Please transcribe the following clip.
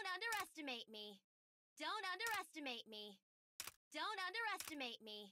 Don't underestimate me. Don't underestimate me. Don't underestimate me.